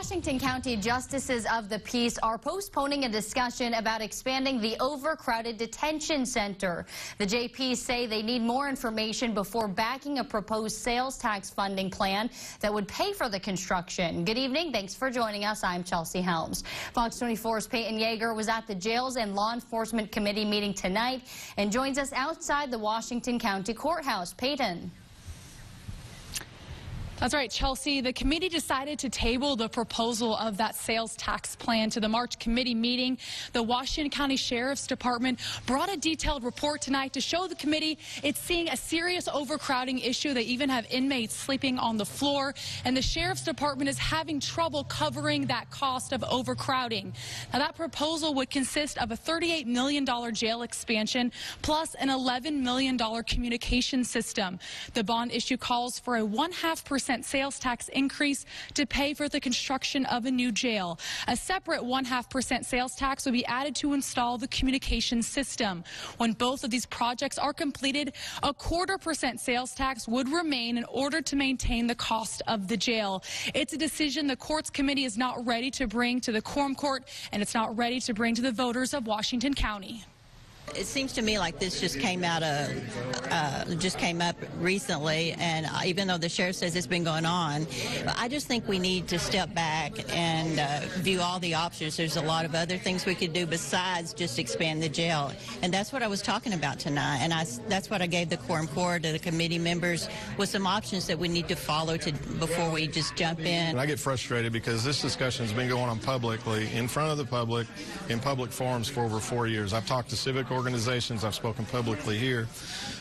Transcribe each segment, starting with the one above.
Washington County Justices of the Peace are postponing a discussion about expanding the overcrowded detention center. The JPs say they need more information before backing a proposed sales tax funding plan that would pay for the construction. Good evening. Thanks for joining us. I'm Chelsea Helms. Fox 24's Peyton Yeager was at the Jails and Law Enforcement Committee meeting tonight and joins us outside the Washington County Courthouse. Peyton. That's right, Chelsea. The committee decided to table the proposal of that sales tax plan to the March committee meeting. The Washington County Sheriff's Department brought a detailed report tonight to show the committee it's seeing a serious overcrowding issue. They even have inmates sleeping on the floor, and the Sheriff's Department is having trouble covering that cost of overcrowding. Now, that proposal would consist of a $38 million jail expansion plus an $11 million communication system. The bond issue calls for a one-half percent percent sales tax increase to pay for the construction of a new jail. A separate one-half percent sales tax will be added to install the communication system. When both of these projects are completed, a quarter percent sales tax would remain in order to maintain the cost of the jail. It's a decision the courts committee is not ready to bring to the quorum court, and it's not ready to bring to the voters of Washington County. It seems to me like this just came out of, uh, just came up recently, and even though the sheriff says it's been going on, I just think we need to step back and uh, view all the options. There's a lot of other things we could do besides just expand the jail, and that's what I was talking about tonight. And I, that's what I gave the quorum court to the committee members with some options that we need to follow to before we just jump in. I get frustrated because this discussion has been going on publicly, in front of the public, in public forums for over four years. I've talked to civic organizations, I've spoken publicly here,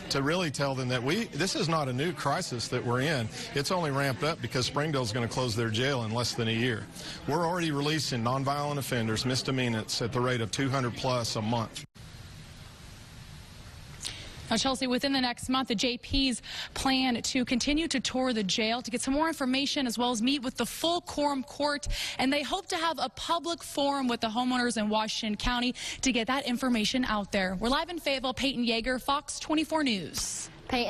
to really tell them that we this is not a new crisis that we're in. It's only ramped up because Springdale's going to close their jail in less than a year. We're already releasing nonviolent offenders, misdemeanants, at the rate of 200 plus a month. Now, Chelsea, within the next month, the JPs plan to continue to tour the jail to get some more information as well as meet with the full quorum court. And they hope to have a public forum with the homeowners in Washington County to get that information out there. We're live in Fayetteville. Peyton Yeager, Fox 24 News. Peyton.